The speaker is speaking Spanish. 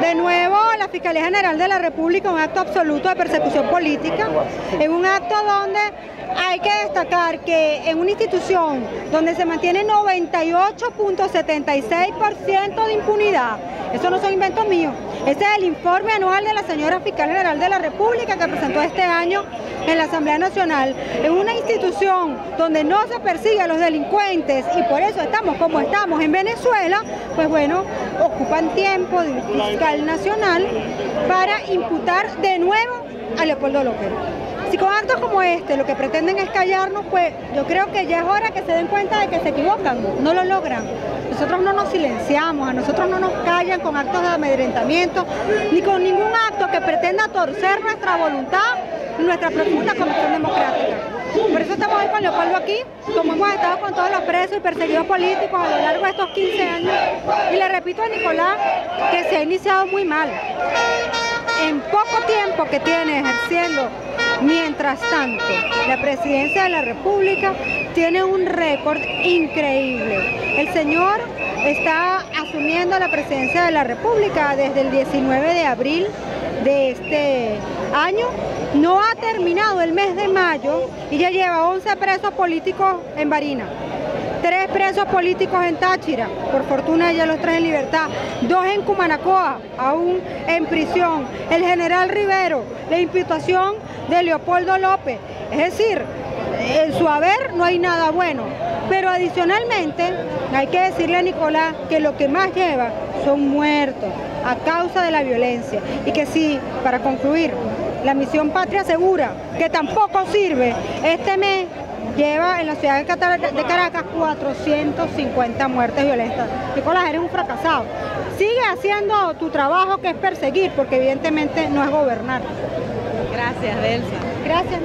De nuevo, la Fiscalía General de la República, un acto absoluto de persecución política, en un acto donde hay que destacar que en una institución donde se mantiene 98.76% de impunidad, eso no son inventos míos, ese es el informe anual de la señora Fiscal General de la República que presentó este año en la Asamblea Nacional, en una institución donde no se persigue a los delincuentes y por eso estamos como estamos en Venezuela, pues bueno, ocupan tiempo de fiscal nacional para imputar de nuevo a Leopoldo López. Si con actos como este lo que pretenden es callarnos, pues yo creo que ya es hora que se den cuenta de que se equivocan, no lo logran. Nosotros no nos silenciamos, a nosotros no nos callan con actos de amedrentamiento, ni con ningún acto que pretenda torcer nuestra voluntad y nuestra profunda convicción democrática. Por eso estamos hoy con Leopoldo aquí, como hemos estado con todos los presos y perseguidos políticos a lo largo de estos 15 años. Y le repito a Nicolás que se ha iniciado muy mal. En poco tiempo que tiene ejerciendo Mientras tanto, la presidencia de la República tiene un récord increíble. El señor está asumiendo la presidencia de la República desde el 19 de abril de este año. No ha terminado el mes de mayo y ya lleva 11 presos políticos en Barina. Tres presos políticos en Táchira, por fortuna ya los tres en libertad. Dos en Cumanacoa, aún en prisión. El general Rivero, la imputación de Leopoldo López. Es decir, en su haber no hay nada bueno. Pero adicionalmente hay que decirle a Nicolás que lo que más lleva son muertos a causa de la violencia. Y que sí, para concluir, la misión Patria Segura, que tampoco sirve, este mes lleva en la ciudad de Caracas 450 muertes violentas. Nicolás, eres un fracasado. Sigue haciendo tu trabajo que es perseguir, porque evidentemente no es gobernar. Gracias, Delsa. Gracias.